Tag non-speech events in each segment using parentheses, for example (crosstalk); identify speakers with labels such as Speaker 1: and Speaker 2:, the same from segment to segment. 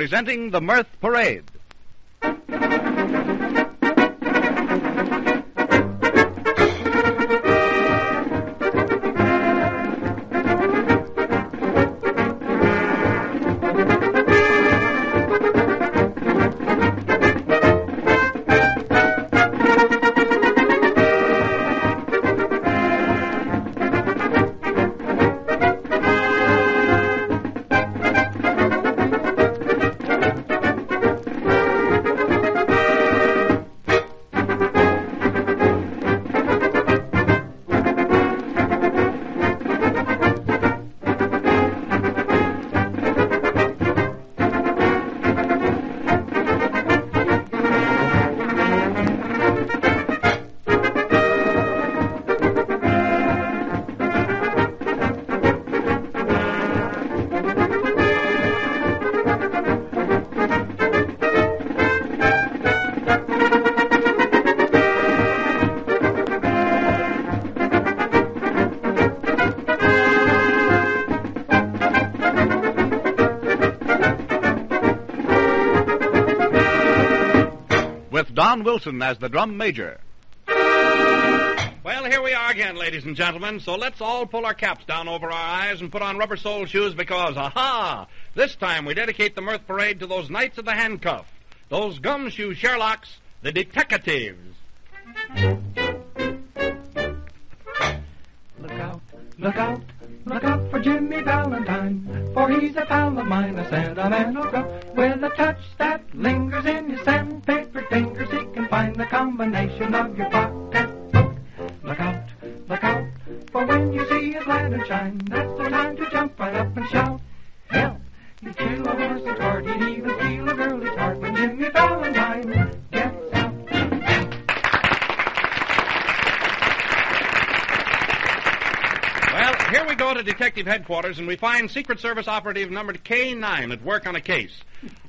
Speaker 1: presenting the Mirth Parade. With Don Wilson as the drum major.
Speaker 2: Well, here we are again, ladies and gentlemen. So let's all pull our caps down over our eyes and put on rubber sole shoes because, aha! This time we dedicate the Mirth Parade to those knights of the handcuff, those gumshoe Sherlocks, the detectives.
Speaker 3: Look out, look out, look out for Jimmy Valentine, for he's a pal of mine, a sentimental girl. With a touch that lingers in his sandpaper fingers, he can find the combination of your pocketbook. Look out, look out, for when you see his lantern shine, that's the time to jump right up and shout. Help! You chill a horse's heart, he'd even steal a girl's heart when Jimmy Valentine
Speaker 2: to detective headquarters and we find Secret Service operative number K9 at work on a case.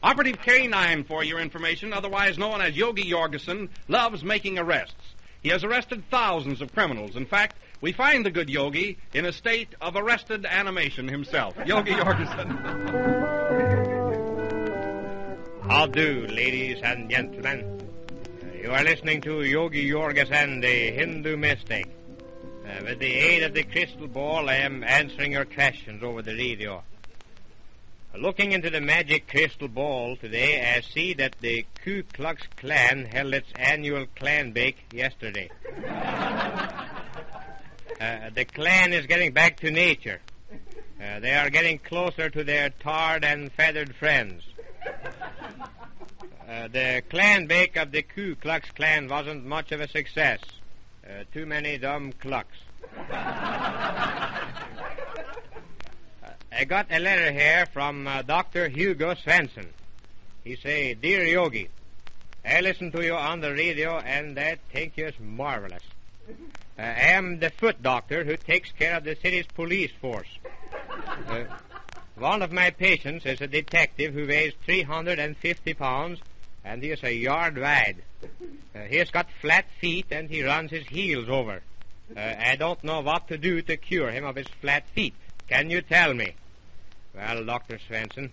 Speaker 2: Operative K9, for your information, otherwise known as Yogi Yorgesson, loves making arrests. He has arrested thousands of criminals. In fact, we find the good Yogi in a state of arrested animation himself. (laughs) Yogi Yorgesson.
Speaker 4: How do, ladies and gentlemen? You are listening to Yogi Yorgesson, the Hindu mystic. Uh, with the aid of the crystal ball, I am answering your questions over the radio. Looking into the magic crystal ball today, I see that the Ku Klux Klan held its annual clan bake yesterday. (laughs) Uh, the clan is getting back to nature. Uh, they are getting closer to their tarred and feathered friends. (laughs) Uh, the clan bake of the Ku Klux Klan wasn't much of a success. Uh, too many dumb clucks. Uh, I got a letter here from uh, Dr. Hugo Svensson. He say, Dear Yogi, I listen to you on the radio and I think you're marvelous. Uh, I am the foot doctor who takes care of the city's police force. Uh, one of my patients is a detective who weighs 350 pounds and he is a yard wide. Uh, he has got flat feet and he runs his heels over. Uh, I don't know what to do to cure him of his flat feet. Can you tell me? Well, Dr. Svensson,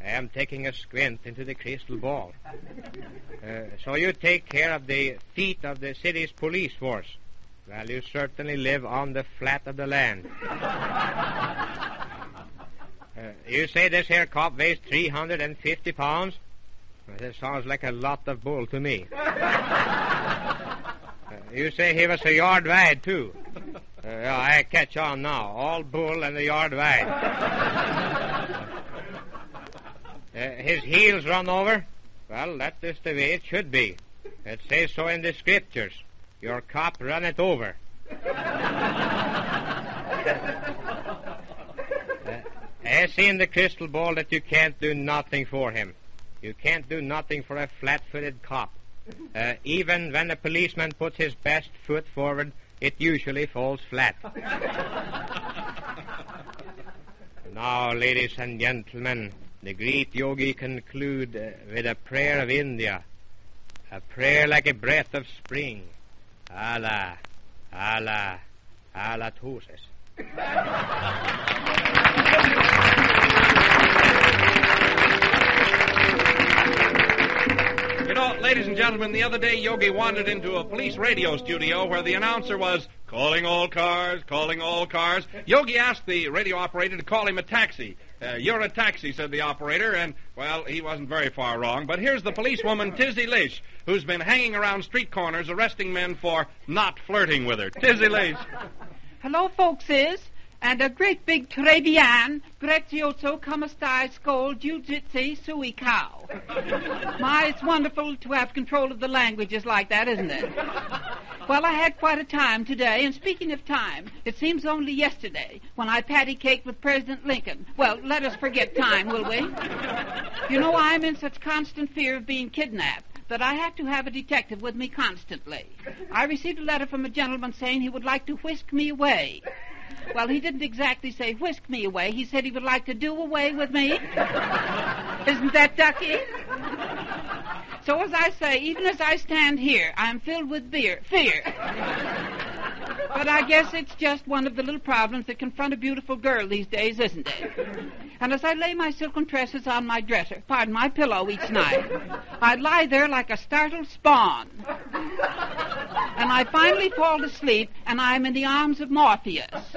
Speaker 4: I am taking a squint into the crystal ball. Uh, so you take care of the feet of the city's police force. Well, you certainly live on the flat of the land. (laughs) Uh, you say this here cop weighs 350 pounds? That sounds like a lot of bull to me. (laughs) Uh, you say he was a yard wide, too. Uh, yeah, I catch on now. All bull and a yard wide. Uh, his heels run over? Well, that is the way it should be. It says so in the scriptures. Your cop run it over. (laughs) Uh, I see in the crystal ball that you can't do nothing for him. You can't do nothing for a flat-footed cop. Uh, even when a policeman puts his best foot forward, it usually falls flat. (laughs) now, ladies and gentlemen, the great yogi conclude uh, with a prayer of India, a prayer like a breath of spring. Allah, Allah, Allah Toses.
Speaker 2: Ladies and gentlemen, the other day Yogi wandered into a police radio studio where the announcer was calling all cars, calling all cars. Yogi asked the radio operator to call him a taxi. Uh, you're a taxi, said the operator, and, well, he wasn't very far wrong. But here's the policewoman, Tizzy Lish, who's been hanging around street corners arresting men for not flirting with her. Tizzy Lish.
Speaker 5: Hello, folkses. And a great big très bien, grazioso, come stai, skol, jiu-jitsu, sui cow. My, it's wonderful to have control of the languages like that, isn't it? Well, I had quite a time today, and speaking of time, it seems only yesterday when I patty caked with President Lincoln. Well, let us forget time, will we? You know, I'm in such constant fear of being kidnapped that I have to have a detective with me constantly. I received a letter from a gentleman saying he would like to whisk me away. Well, he didn't exactly say whisk me away. He said he would like to do away with me. (laughs) Isn't that ducky? So as I say, even as I stand here, I'm filled with beer, fear. But I guess it's just one of the little problems that confront a beautiful girl these days, isn't it? And as I lay my silken tresses on my dresser, pardon, my pillow each night, I lie there like a startled spawn. And I finally fall to sleep, and I'm in the arms of Morpheus.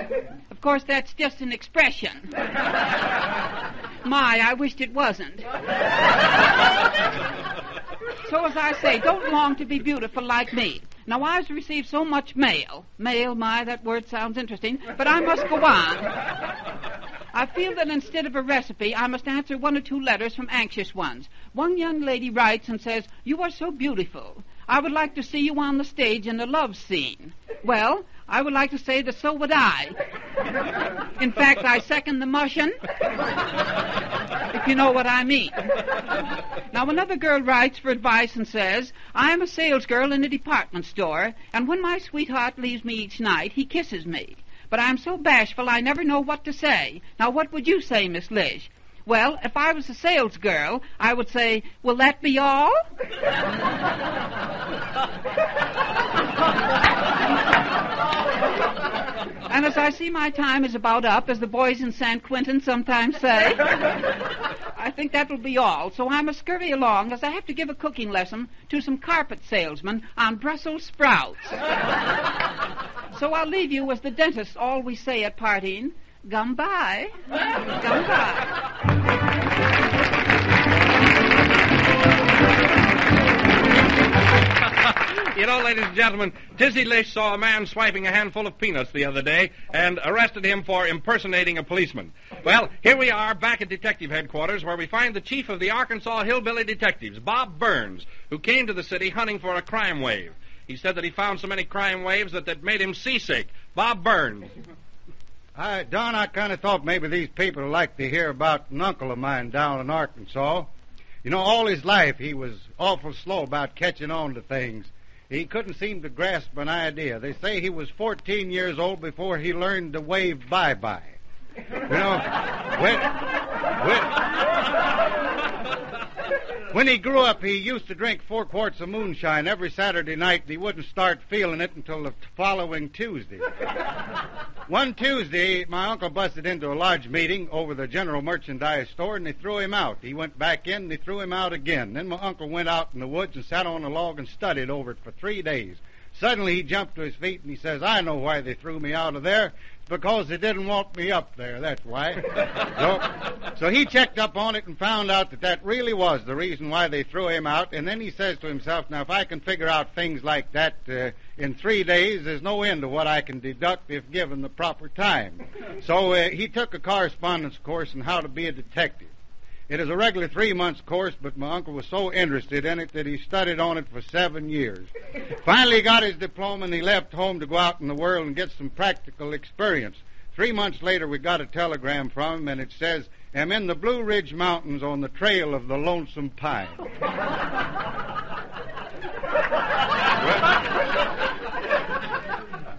Speaker 5: Of course, that's just an expression. My, I wished it wasn't. So as I say, don't long to be beautiful like me. Now, I've received so much mail. Mail, my, that word sounds interesting, but I must go on. (laughs) I feel that instead of a recipe, I must answer one or two letters from anxious ones. One young lady writes and says, You are so beautiful. I would like to see you on the stage in a love scene. Well, I would like to say that so would I. In fact, I second the motion, if you know what I mean. Now, another girl writes for advice and says, I am a salesgirl in a department store, and when my sweetheart leaves me each night, he kisses me. But I'm so bashful I never know what to say. Now, what would you say, Miss Lish? Well, if I was a sales girl, I would say, Will that be all? and as I see my time is about up, as the boys in San Quentin sometimes say, I think that will be all. So I must scurry along as I have to give a cooking lesson to some carpet salesmen on Brussels sprouts. So I'll leave you as the dentists always say at parting. Gum by. Gum by.
Speaker 2: You know, ladies and gentlemen, Tizzy Lish saw a man swiping a handful of peanuts the other day and arrested him for impersonating a policeman. Well, here we are back at detective headquarters where we find the chief of the Arkansas Hillbilly Detectives, Bob Burns, who came to the city hunting for a crime wave. He said that he found so many crime waves that that made him seasick. Bob Burns.
Speaker 6: I, Don, I kind of thought maybe these people would like to hear about an uncle of mine down in Arkansas. You know, all his life he was awful slow about catching on to things. He couldn't seem to grasp an idea. They say he was 14 years old before he learned to wave bye-bye. You know, when, when, when he grew up, he used to drink four quarts of moonshine every Saturday night, and he wouldn't start feeling it until the following Tuesday. One Tuesday, my uncle busted into a large meeting over the general merchandise store, and they threw him out. He went back in, and they threw him out again. Then my uncle went out in the woods and sat on a log and studied over it for three days. Suddenly he jumped to his feet and he says, I know why they threw me out of there. Because they didn't want me up there, that's why. so, so he checked up on it and found out that that really was the reason why they threw him out. And then he says to himself, now if I can figure out things like that uh, in three days, there's no end to what I can deduct if given the proper time. So uh, he took a correspondence course on how to be a detective. It is a regular three months course, but my uncle was so interested in it that he studied on it for seven years. Finally, he got his diploma and he left home to go out in the world and get some practical experience. Three months later, we got a telegram from him, and it says, "Am in the Blue Ridge Mountains on the trail of the Lonesome Pine." (laughs) Well,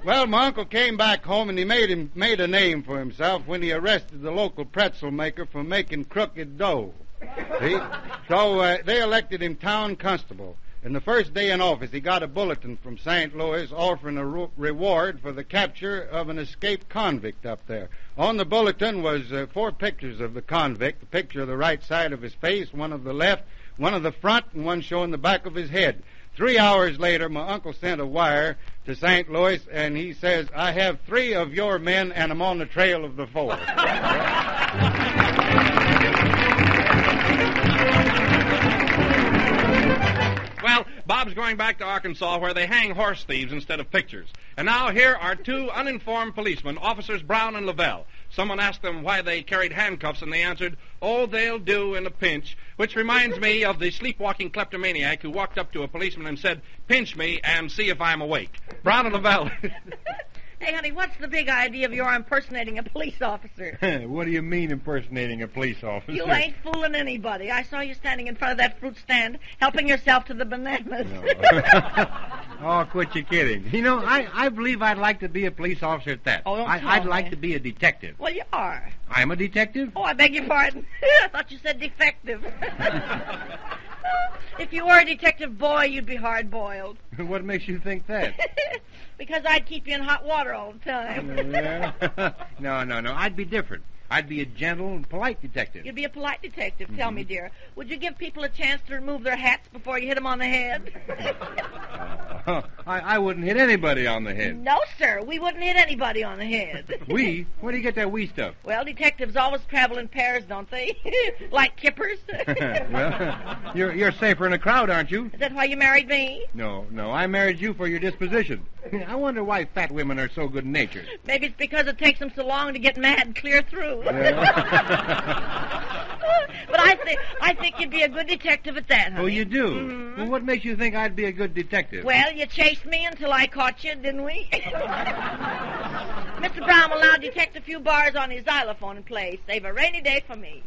Speaker 6: my uncle came back home and he made him made a name for himself when he arrested the local pretzel maker for making crooked dough. See? So uh, they elected him town constable. And the first day in office, he got a bulletin from St. Louis offering a re- reward for the capture of an escaped convict up there. On the bulletin was uh, four pictures of the convict: a picture of the right side of his face, one of the left, one of the front and one showing the back of his head. Three hours later, my uncle sent a wire to St. Louis, and he says, I have three of your men, and I'm on the trail of the fourth. (laughs)
Speaker 2: Well, Bob's going back to Arkansas where they hang horse thieves instead of pictures. And now here are two uninformed policemen, officers Brown and Lavelle. Someone asked them why they carried handcuffs, and they answered, Oh, they'll do in a pinch, which reminds me of the sleepwalking kleptomaniac who walked up to a policeman and said, Pinch me and see if I'm awake. Brown and Lavelle. (laughs)
Speaker 7: Hey, honey, what's the big idea of your impersonating a police officer? (laughs)
Speaker 8: what do you mean impersonating a police officer?
Speaker 7: You ain't fooling anybody. I saw you standing in front of that fruit stand, helping yourself to the bananas. (laughs)
Speaker 8: oh, quit your kidding. You know, I, I believe I'd like to be a police officer at that.
Speaker 7: Oh, don't
Speaker 8: I,
Speaker 7: me.
Speaker 8: like to be a detective.
Speaker 7: well, you are.
Speaker 8: I'm a detective?
Speaker 7: Oh, I beg your pardon. (laughs) I thought you said defective. if you were a detective boy, you'd be hard boiled.
Speaker 8: what makes you think that?
Speaker 7: Because I'd keep you in hot water all the time. (laughs) (laughs)
Speaker 8: No, no, no. I'd be different. I'd be a gentle and polite detective.
Speaker 7: You'd be a polite detective. Tell me, mm-hmm. dear, would you give people a chance to remove their hats before you hit them on the head? (laughs)
Speaker 8: I, I wouldn't hit anybody on the head.
Speaker 7: no, sir. We wouldn't hit anybody on the head. (laughs)
Speaker 8: We? Where do you get that we stuff?
Speaker 7: Well, detectives always travel in pairs, don't they? (laughs) like kippers.
Speaker 8: well, you're you're safer in a crowd, aren't you?
Speaker 7: Is that why you married me?
Speaker 8: No, no. I married you for your disposition. I wonder why fat women are so good natured.
Speaker 7: Maybe it's because it takes them so long to get mad and clear through. (laughs) but I think I think you'd be a good detective at that.
Speaker 8: oh, you do?
Speaker 7: Mhm.
Speaker 8: Well, what makes you think I'd be a good detective?
Speaker 7: Well, you chased me until I caught you, didn't we? (laughs) Mr. Brown will now detect a few bars on his xylophone and play Save a Rainy Day for Me.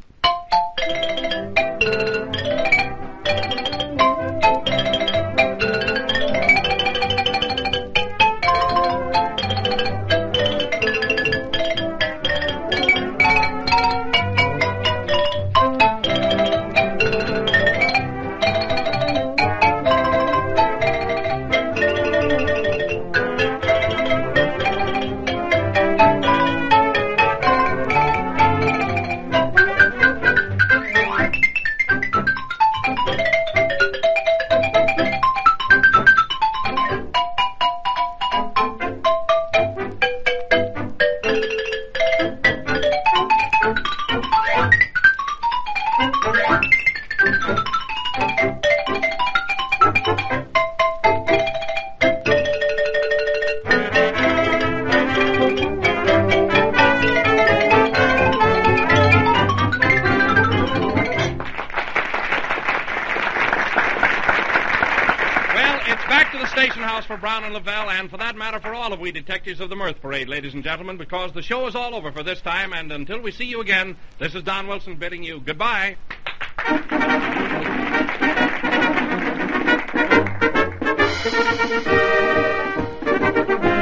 Speaker 2: Brown and Lavelle, and for that matter, for all of we detectives of the Mirth Parade, ladies and gentlemen, because the show is all over for this time, and until we see you again, this is Don Wilson bidding you goodbye. (laughs)